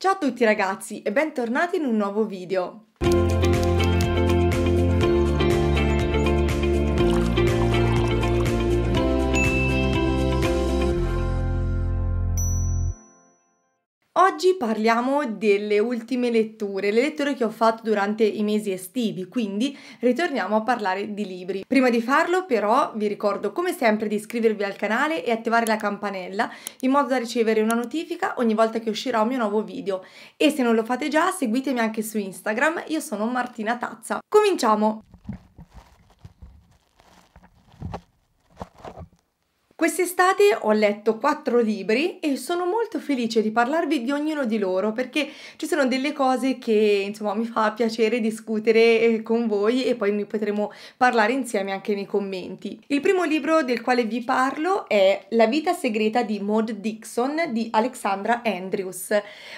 Ciao a tutti ragazzi e bentornati in un nuovo video. Oggi parliamo delle ultime letture, le letture che ho fatto durante i mesi estivi, quindi ritorniamo a parlare di libri. Prima di farlo però vi ricordo come sempre di iscrivervi al canale e attivare la campanella in modo da ricevere una notifica ogni volta che uscirà un mio nuovo video e se non lo fate già seguitemi anche su Instagram, io sono Martina Tazza. Cominciamo! Quest'estate ho letto quattro libri e sono molto felice di parlarvi di ognuno di loro perché ci sono delle cose che insomma mi fa piacere discutere eh, con voi e poi noi potremo parlare insieme anche nei commenti. Il primo libro del quale vi parlo è La vita segreta di Maud Dixon di Alexandra Andrews.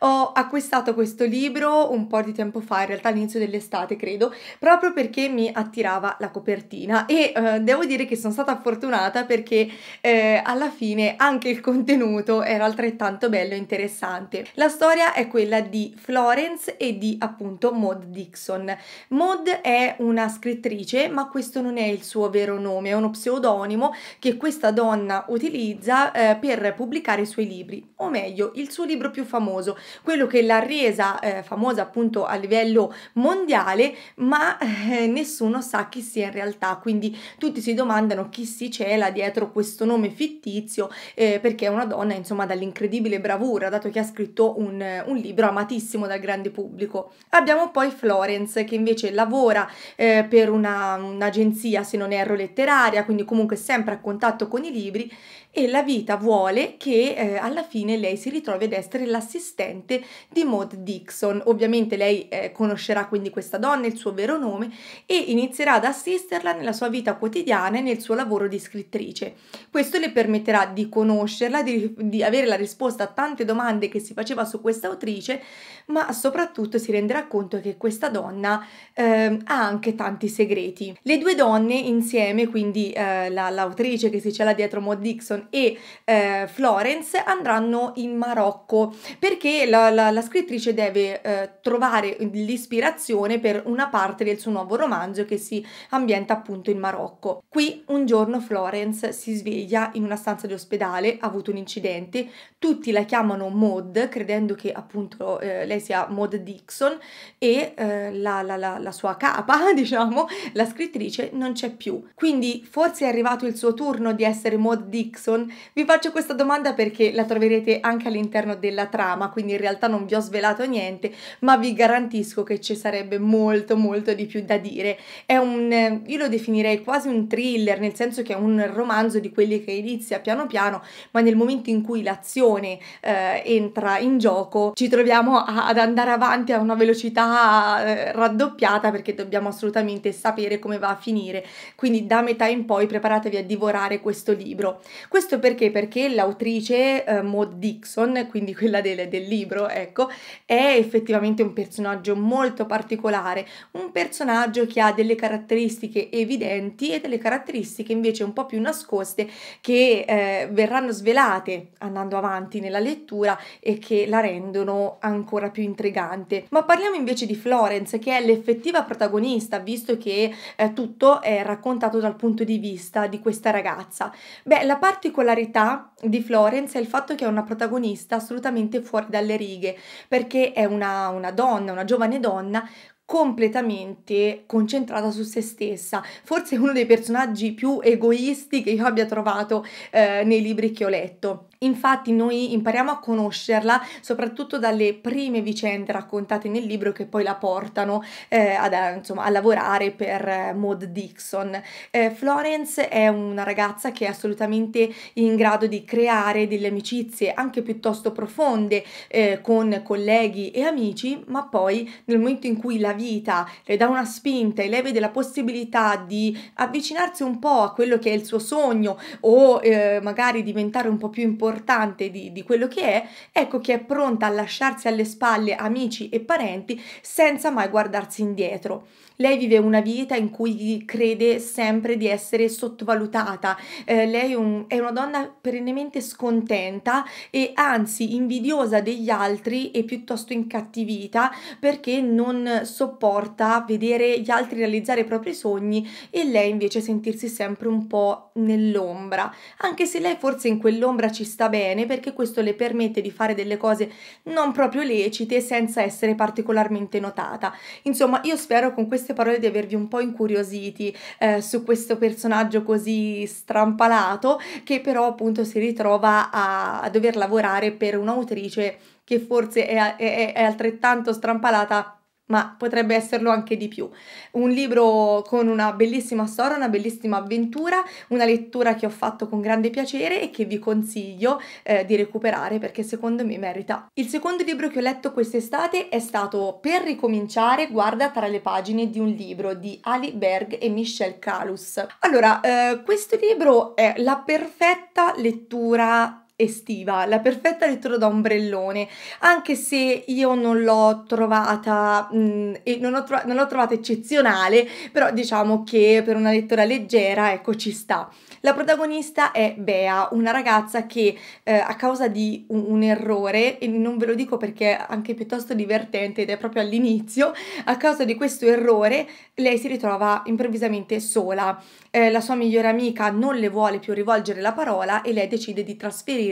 Ho acquistato questo libro un po' di tempo fa, in realtà all'inizio dell'estate credo, proprio perché mi attirava la copertina e eh, devo dire che sono stata fortunata perché eh, alla fine anche il contenuto era altrettanto bello e interessante. La storia è quella di Florence e di appunto Maud Dixon. Maud è una scrittrice, ma questo non è il suo vero nome, è uno pseudonimo che questa donna utilizza eh, per pubblicare i suoi libri, o meglio, il suo libro più famoso, quello che l'ha resa eh, famosa appunto a livello mondiale, ma eh, nessuno sa chi sia in realtà, quindi tutti si domandano chi si cela dietro questo nome nome fittizio eh, perché è una donna insomma dall'incredibile bravura dato che ha scritto un, un libro amatissimo dal grande pubblico. Abbiamo poi Florence che invece lavora eh, per una, un'agenzia se non erro letteraria quindi comunque sempre a contatto con i libri e la vita vuole che eh, alla fine lei si ritrovi ad essere l'assistente di Maud Dixon. Ovviamente lei eh, conoscerà quindi questa donna, il suo vero nome e inizierà ad assisterla nella sua vita quotidiana e nel suo lavoro di scrittrice. Questo le permetterà di conoscerla, di, di avere la risposta a tante domande che si faceva su questa autrice, ma soprattutto si renderà conto che questa donna eh, ha anche tanti segreti. Le due donne insieme, quindi eh, la, l'autrice che si cela dietro Maud Dixon e eh, Florence andranno in Marocco perché la, la, la scrittrice deve eh, trovare l'ispirazione per una parte del suo nuovo romanzo che si ambienta appunto in Marocco. Qui un giorno Florence si sveglia in una stanza di ospedale, ha avuto un incidente, tutti la chiamano Maud credendo che appunto eh, lei sia Maud Dixon e eh, la, la, la sua capa, diciamo, la scrittrice non c'è più. Quindi forse è arrivato il suo turno di essere Maud Dixon? Vi faccio questa domanda perché la troverete anche all'interno della trama, quindi in realtà non vi ho svelato niente, ma vi garantisco che ci sarebbe molto molto di più da dire. È un, io lo definirei quasi un thriller, nel senso che è un romanzo di quelli che inizia piano piano, ma nel momento in cui l'azione eh, entra in gioco ci troviamo a, ad andare avanti a una velocità eh, raddoppiata perché dobbiamo assolutamente sapere come va a finire. Quindi da metà in poi preparatevi a divorare questo libro. Questo perché? Perché l'autrice eh, Maud Dixon, quindi quella del, del libro, ecco, è effettivamente un personaggio molto particolare, un personaggio che ha delle caratteristiche evidenti e delle caratteristiche invece un po' più nascoste che eh, verranno svelate andando avanti nella lettura e che la rendono ancora più intrigante. Ma parliamo invece di Florence, che è l'effettiva protagonista, visto che eh, tutto è raccontato dal punto di vista di questa ragazza. Beh, la particolarità di Florence è il fatto che è una protagonista assolutamente fuori dalle righe, perché è una, una donna, una giovane donna completamente concentrata su se stessa, forse uno dei personaggi più egoisti che io abbia trovato eh, nei libri che ho letto. Infatti noi impariamo a conoscerla soprattutto dalle prime vicende raccontate nel libro che poi la portano eh, ad, insomma, a lavorare per eh, Maud Dixon. Eh, Florence è una ragazza che è assolutamente in grado di creare delle amicizie anche piuttosto profonde eh, con colleghi e amici, ma poi nel momento in cui la vita le dà una spinta e lei vede la possibilità di avvicinarsi un po' a quello che è il suo sogno o eh, magari diventare un po' più importante importante di, di quello che è, ecco che è pronta a lasciarsi alle spalle amici e parenti senza mai guardarsi indietro. Lei vive una vita in cui crede sempre di essere sottovalutata, eh, lei un, è una donna perennemente scontenta e anzi invidiosa degli altri e piuttosto incattivita perché non sopporta vedere gli altri realizzare i propri sogni e lei invece sentirsi sempre un po' nell'ombra, anche se lei forse in quell'ombra ci sta bene perché questo le permette di fare delle cose non proprio lecite senza essere particolarmente notata. Insomma, io spero con queste parole di avervi un po' incuriositi eh, su questo personaggio così strampalato che però appunto si ritrova a, a dover lavorare per un'autrice che forse è, è, è altrettanto strampalata ma potrebbe esserlo anche di più. Un libro con una bellissima storia, una bellissima avventura, una lettura che ho fatto con grande piacere e che vi consiglio eh, di recuperare perché secondo me merita. Il secondo libro che ho letto quest'estate è stato Per ricominciare, guarda tra le pagine di un libro di Ali Berg e Michel Calus. Allora, eh, questo libro è la perfetta lettura estiva, la perfetta lettura da ombrellone, anche se io non l'ho trovata mh, mm, e non, ho tro- non l'ho trovata eccezionale, però diciamo che per una lettura leggera, ecco, ci sta. La protagonista è Bea, una ragazza che eh, a causa di un, un, errore, e non ve lo dico perché è anche piuttosto divertente ed è proprio all'inizio, a causa di questo errore lei si ritrova improvvisamente sola. Eh, la sua migliore amica non le vuole più rivolgere la parola e lei decide di trasferirsi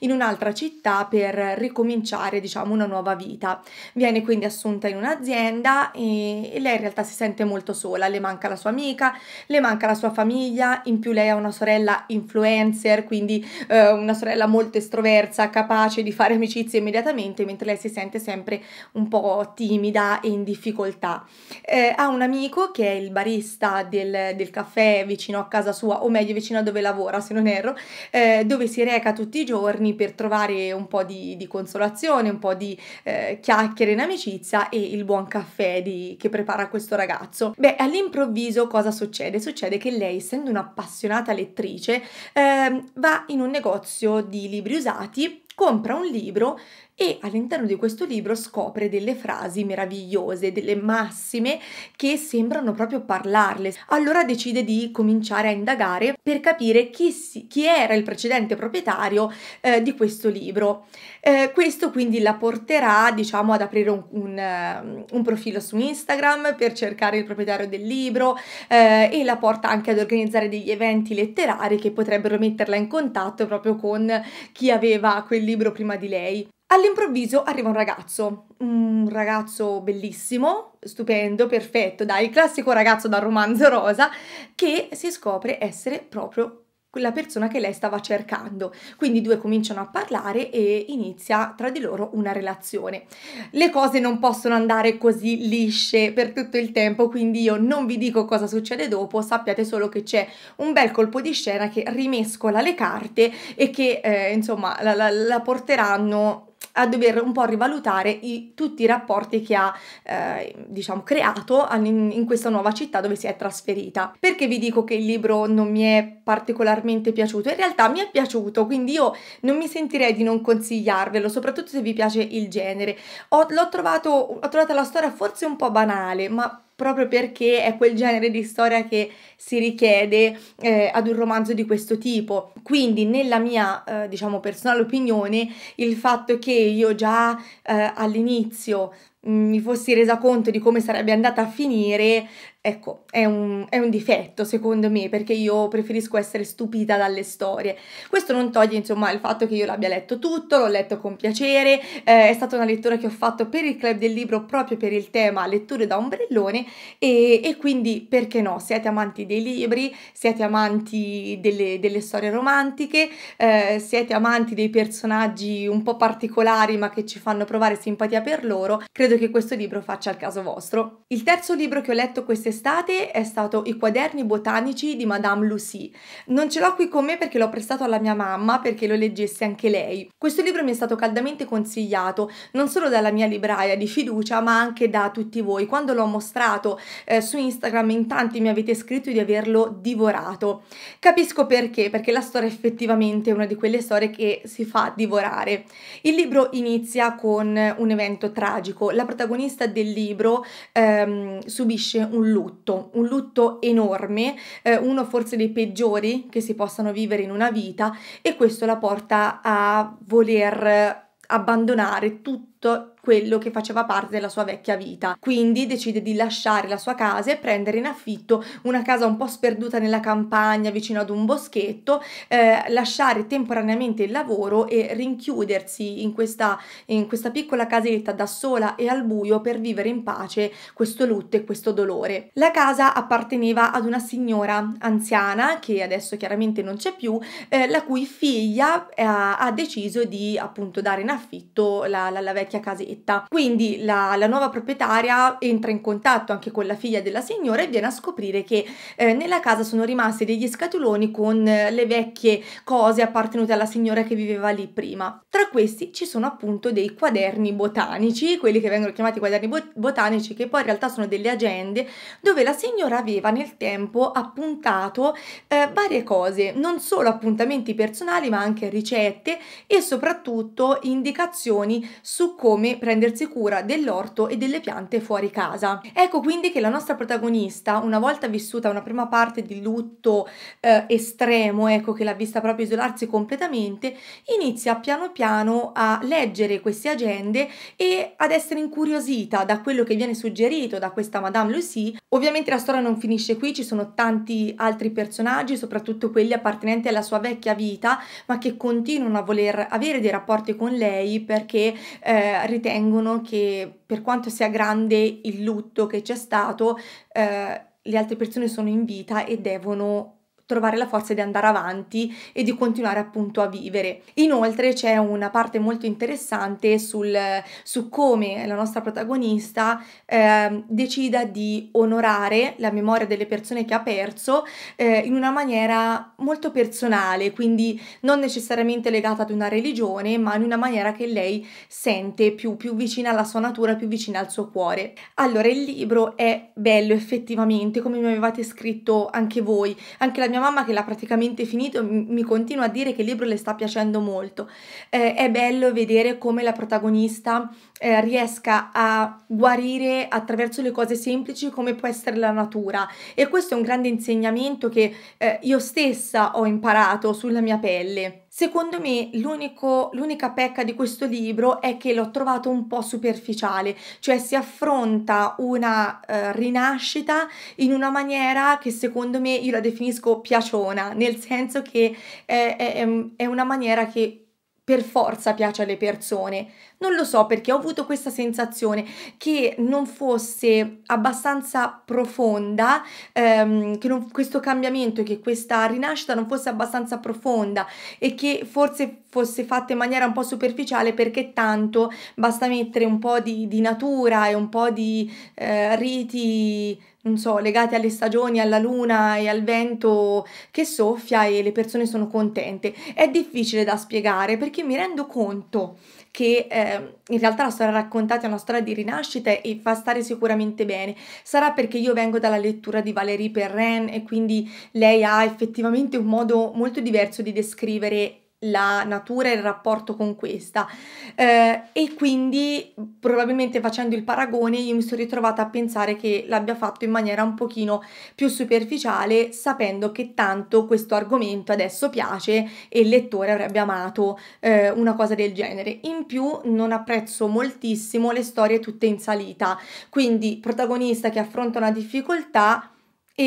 in un'altra città per ricominciare, diciamo, una nuova vita. Viene quindi assunta in un'azienda e, e lei in realtà si sente molto sola, le manca la sua amica, le manca la sua famiglia, in più lei ha una sorella influencer, quindi eh, una sorella molto estroversa, capace di fare amicizie immediatamente, mentre lei si sente sempre un po' timida e in difficoltà. Eh, ha un amico che è il barista del, del, caffè vicino a casa sua, o meglio vicino a dove lavora, se non erro, eh, dove si reca tutti i giorni per trovare un po' di, di consolazione, un po' di eh, chiacchiere in amicizia e il buon caffè di, che prepara questo ragazzo. Beh, all'improvviso cosa succede? Succede che lei, essendo un'appassionata appassionata lettrice, eh, va in un negozio di libri usati, compra un libro e all'interno di questo libro scopre delle frasi meravigliose, delle massime che sembrano proprio parlarle. Allora decide di cominciare a indagare per capire chi, si, chi era il precedente proprietario eh, di questo libro. Eh, questo quindi la porterà, diciamo, ad aprire un, un, eh, un, profilo su Instagram per cercare il proprietario del libro eh, e la porta anche ad organizzare degli eventi letterari che potrebbero metterla in contatto proprio con chi aveva quel libro prima di lei. All'improvviso arriva un ragazzo, un ragazzo bellissimo, stupendo, perfetto, dai, il classico ragazzo dal romanzo rosa, che si scopre essere proprio quella persona che lei stava cercando. Quindi i due cominciano a parlare e inizia tra di loro una relazione. Le cose non possono andare così lisce per tutto il tempo, quindi io non vi dico cosa succede dopo, sappiate solo che c'è un bel colpo di scena che rimescola le carte e che eh, insomma la, la, la porteranno a dover un po' rivalutare i, tutti i rapporti che ha eh, diciamo creato in, in, questa nuova città dove si è trasferita. Perché vi dico che il libro non mi è particolarmente piaciuto? In realtà mi è piaciuto, quindi io non mi sentirei di non consigliarvelo, soprattutto se vi piace il genere. Ho, l'ho trovato, ho trovato la storia forse un po' banale, ma proprio perché è quel genere di storia che si richiede eh, ad un romanzo di questo tipo. Quindi, nella mia, eh, diciamo, personale opinione, il fatto che io già eh, all'inizio mi fossi resa conto di come sarebbe andata a finire, ecco, è un, è un, difetto secondo me, perché io preferisco essere stupita dalle storie. Questo non toglie, insomma, il fatto che io l'abbia letto tutto, l'ho letto con piacere, eh, è stata una lettura che ho fatto per il club del libro proprio per il tema letture da ombrellone e, e quindi, perché no, siete amanti dei libri, siete amanti delle, delle storie romantiche, eh, siete amanti dei personaggi un po' particolari ma che ci fanno provare simpatia per loro, credo credo che questo libro faccia il caso vostro. Il terzo libro che ho letto quest'estate è stato I quaderni botanici di Madame Lucy. Non ce l'ho qui con me perché l'ho prestato alla mia mamma perché lo leggesse anche lei. Questo libro mi è stato caldamente consigliato non solo dalla mia libraia di fiducia ma anche da tutti voi. Quando l'ho mostrato eh, su Instagram in tanti mi avete scritto di averlo divorato. Capisco perché, perché la storia effettivamente è una di quelle storie che si fa divorare. Il libro inizia con un evento tragico. La protagonista del libro ehm, subisce un lutto, un lutto enorme, eh, uno forse dei peggiori che si possano vivere in una vita e questo la porta a voler abbandonare tutto quello che faceva parte della sua vecchia vita. Quindi decide di lasciare la sua casa e prendere in affitto una casa un po' sperduta nella campagna vicino ad un boschetto, eh, lasciare temporaneamente il lavoro e rinchiudersi in questa, in questa piccola casetta da sola e al buio per vivere in pace questo lutto e questo dolore. La casa apparteneva ad una signora anziana che adesso chiaramente non c'è più, eh, la cui figlia eh, ha deciso di appunto dare in affitto la, la, la vecchia casetta casetta. Quindi la, la, nuova proprietaria entra in contatto anche con la figlia della signora e viene a scoprire che eh, nella casa sono rimasti degli scatoloni con eh, le vecchie cose appartenute alla signora che viveva lì prima. Tra questi ci sono appunto dei quaderni botanici, quelli che vengono chiamati quaderni bot- botanici, che poi in realtà sono delle agende dove la signora aveva nel tempo appuntato eh, varie cose, non solo appuntamenti personali ma anche ricette e soprattutto indicazioni su come prendersi cura dell'orto e delle piante fuori casa. Ecco quindi che la nostra protagonista, una volta vissuta una prima parte di lutto eh, estremo, ecco che l'ha vista proprio isolarsi completamente, inizia piano piano a leggere queste agende e ad essere incuriosita da quello che viene suggerito da questa Madame Lucy. Ovviamente la storia non finisce qui, ci sono tanti altri personaggi, soprattutto quelli appartenenti alla sua vecchia vita, ma che continuano a voler avere dei rapporti con lei perché eh, ritengono ritengono che per quanto sia grande il lutto che c'è stato, eh, le altre persone sono in vita e devono trovare la forza di andare avanti e di continuare appunto a vivere. Inoltre c'è una parte molto interessante sul, su come la nostra protagonista eh, decida di onorare la memoria delle persone che ha perso eh, in una maniera molto personale, quindi non necessariamente legata ad una religione, ma in una maniera che lei sente più, più vicina alla sua natura, più vicina al suo cuore. Allora il libro è bello effettivamente, come mi avevate scritto anche voi, anche la mia mamma che l'ha praticamente finito mi continua a dire che il libro le sta piacendo molto. Eh, è bello vedere come la protagonista eh, riesca a guarire attraverso le cose semplici come può essere la natura e questo è un grande insegnamento che eh, io stessa ho imparato sulla mia pelle. Secondo me l'unica pecca di questo libro è che l'ho trovato un po' superficiale, cioè si affronta una uh, rinascita in una maniera che secondo me io la definisco piaciona, nel senso che è, è, è una maniera che per forza piace alle persone. Non lo so perché ho avuto questa sensazione che non fosse abbastanza profonda, ehm, che non, questo cambiamento, che questa rinascita non fosse abbastanza profonda e che forse fosse fatta in maniera un po' superficiale perché tanto basta mettere un po' di, di natura e un po' di eh, riti non so, legati alle stagioni, alla luna e al vento che soffia e le persone sono contente. È difficile da spiegare perché mi rendo conto che eh, in realtà la storia raccontata è una storia di rinascita e fa stare sicuramente bene. Sarà perché io vengo dalla lettura di Valérie Perrin e quindi lei ha effettivamente un modo molto diverso di descrivere la natura e il rapporto con questa. Eh, e quindi probabilmente facendo il paragone io mi sono ritrovata a pensare che l'abbia fatto in maniera un pochino più superficiale sapendo che tanto questo argomento adesso piace e il lettore avrebbe amato eh, una cosa del genere. In più non apprezzo moltissimo le storie tutte in salita. Quindi protagonista che affronta una difficoltà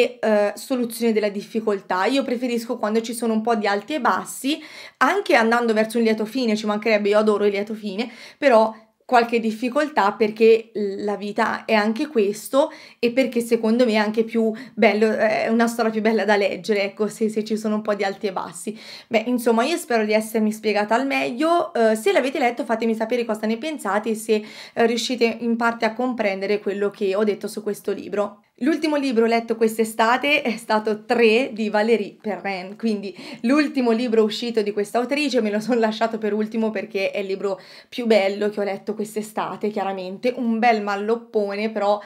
e eh, soluzione della difficoltà. Io preferisco quando ci sono un po' di alti e bassi, anche andando verso un lieto fine, ci mancherebbe, io adoro il lieto fine, però qualche difficoltà perché la vita è anche questo e perché secondo me è anche più bello, è una storia più bella da leggere, ecco, se, se ci sono un po' di alti e bassi. Beh, insomma, io spero di essermi spiegata al meglio, uh, se l'avete letto fatemi sapere cosa ne pensate e se uh, riuscite in parte a comprendere quello che ho detto su questo libro. L'ultimo libro letto quest'estate è stato Tre di Valérie Perrin, quindi l'ultimo libro uscito di questa autrice me lo sono lasciato per ultimo perché è il libro più bello che ho letto quest'estate, chiaramente, un bel malloppone, però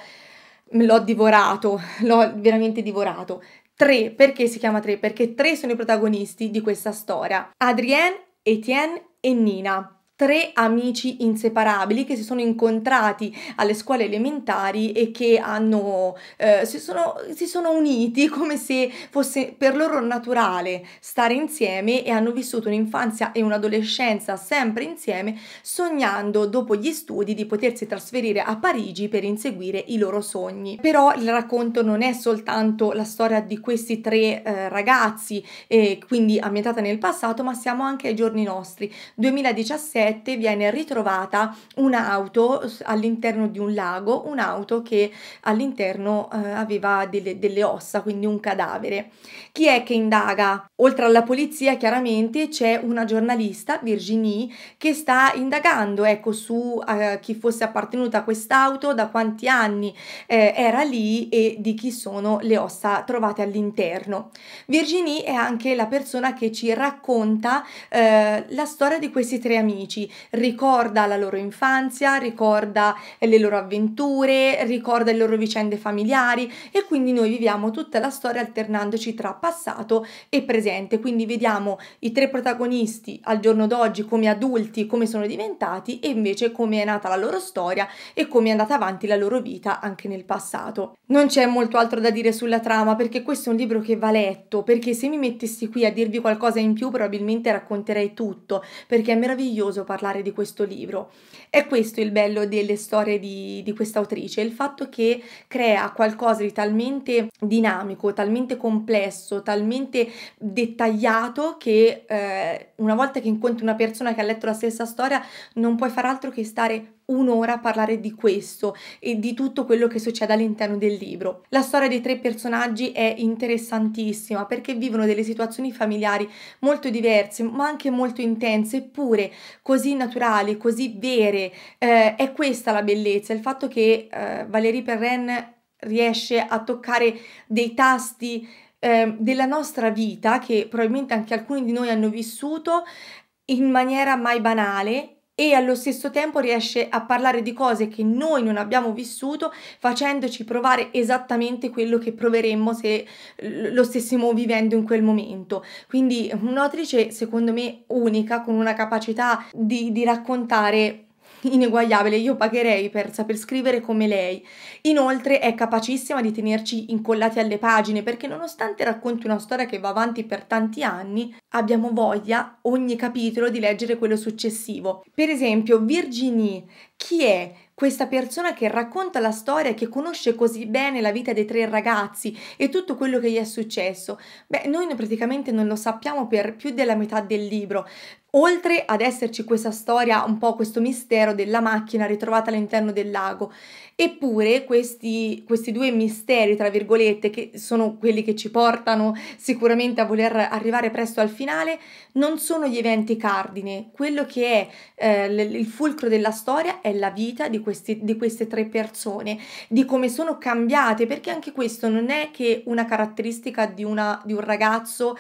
l'ho divorato, l'ho veramente divorato. Tre, perché si chiama Tre? Perché tre sono i protagonisti di questa storia, Adrienne, Etienne e Nina tre amici inseparabili che si sono incontrati alle scuole elementari e che hanno, eh, si, sono, si sono uniti come se fosse per loro naturale stare insieme e hanno vissuto un'infanzia e un'adolescenza sempre insieme, sognando dopo gli studi di potersi trasferire a Parigi per inseguire i loro sogni. Però il racconto non è soltanto la storia di questi tre eh, ragazzi, e quindi ambientata nel passato, ma siamo anche ai giorni nostri. 2017 2007 viene ritrovata un'auto all'interno di un lago, un'auto che all'interno eh, aveva delle, delle ossa, quindi un cadavere. Chi è che indaga? Oltre alla polizia, chiaramente c'è una giornalista, Virginie, che sta indagando ecco, su eh, chi fosse appartenuta a quest'auto, da quanti anni eh, era lì e di chi sono le ossa trovate all'interno. Virginie è anche la persona che ci racconta eh, la storia di questi tre amici amici, ricorda la loro infanzia, ricorda le loro avventure, ricorda le loro vicende familiari e quindi noi viviamo tutta la storia alternandoci tra passato e presente, quindi vediamo i tre protagonisti al giorno d'oggi come adulti, come sono diventati e invece come è nata la loro storia e come è andata avanti la loro vita anche nel passato. Non c'è molto altro da dire sulla trama perché questo è un libro che va letto, perché se mi mettessi qui a dirvi qualcosa in più probabilmente racconterei tutto, perché è meraviglioso parlare di questo libro. È questo il bello delle storie di, di questa autrice, il fatto che crea qualcosa di talmente dinamico, talmente complesso, talmente dettagliato che eh, una volta che incontri una persona che ha letto la stessa storia non puoi far altro che stare un'ora a parlare di questo e di tutto quello che succede all'interno del libro. La storia dei tre personaggi è interessantissima perché vivono delle situazioni familiari molto diverse, ma anche molto intense, eppure così naturali, così vere. Eh, è questa la bellezza, il fatto che eh, Valérie Perrin riesce a toccare dei tasti eh, della nostra vita che probabilmente anche alcuni di noi hanno vissuto in maniera mai banale e allo stesso tempo riesce a parlare di cose che noi non abbiamo vissuto facendoci provare esattamente quello che proveremmo se lo stessimo vivendo in quel momento. Quindi un'autrice secondo me unica con una capacità di, di raccontare ineguagliabile, io pagherei per saper scrivere come lei. Inoltre è capacissima di tenerci incollati alle pagine perché nonostante racconti una storia che va avanti per tanti anni, abbiamo voglia ogni capitolo di leggere quello successivo. Per esempio, Virginie, chi è? questa persona che racconta la storia, che conosce così bene la vita dei tre ragazzi e tutto quello che gli è successo, beh, noi praticamente non lo sappiamo per più della metà del libro. Oltre ad esserci questa storia, un po' questo mistero della macchina ritrovata all'interno del lago, eppure questi, questi due misteri, tra virgolette, che sono quelli che ci portano sicuramente a voler arrivare presto al finale, non sono gli eventi cardine. Quello che è eh, il fulcro della storia è la vita di, questi, di queste tre persone, di come sono cambiate, perché anche questo non è che una caratteristica di, una, di un ragazzo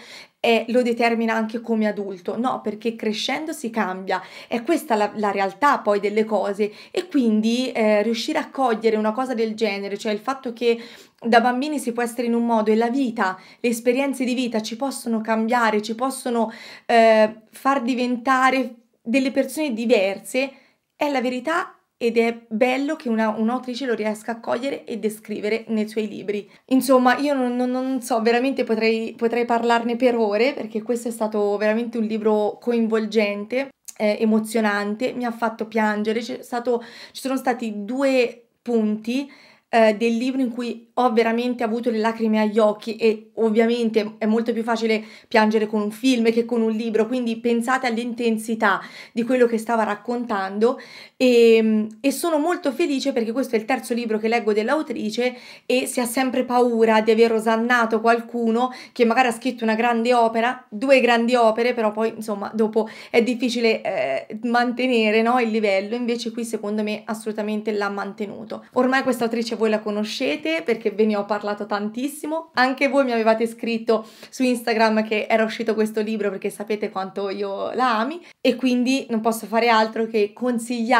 e lo determina anche come adulto, no, perché crescendo si cambia, è questa la, la realtà poi delle cose. E quindi eh, riuscire a cogliere una cosa del genere, cioè il fatto che da bambini si può essere in un modo e la vita, le esperienze di vita ci possono cambiare, ci possono eh, far diventare delle persone diverse, è la verità ed è bello che una, un'autrice lo riesca a cogliere e descrivere nei suoi libri. Insomma, io non, non, non so, veramente potrei, potrei, parlarne per ore perché questo è stato veramente un libro coinvolgente, eh, emozionante, mi ha fatto piangere, stato, ci sono stati due punti eh, del libro in cui ho veramente avuto le lacrime agli occhi e ovviamente è molto più facile piangere con un film che con un libro, quindi pensate all'intensità di quello che stava raccontando e, ehm, e sono molto felice perché questo è il terzo libro che leggo dell'autrice e si ha sempre paura di aver osannato qualcuno che magari ha scritto una grande opera, due grandi opere, però poi insomma dopo è difficile eh, mantenere no, il livello, invece qui secondo me assolutamente l'ha mantenuto. Ormai questa autrice voi la conoscete perché ve ne ho parlato tantissimo. Anche voi mi avevate scritto su Instagram che era uscito questo libro perché sapete quanto io la ami e quindi non posso fare altro che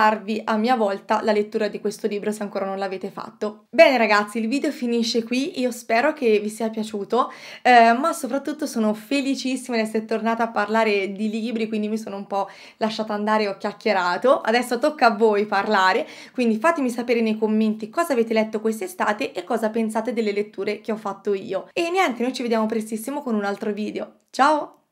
consigliarvi a mia volta la lettura di questo libro se ancora non l'avete fatto. Bene ragazzi, il video finisce qui, io spero che vi sia piaciuto, eh, ma soprattutto sono felicissima di essere tornata a parlare di libri, quindi mi sono un po' lasciata andare e ho chiacchierato. Adesso tocca a voi parlare, quindi fatemi sapere nei commenti cosa avete letto quest'estate e cosa pensate delle letture che ho fatto io. E niente, noi ci vediamo prestissimo con un altro video. Ciao!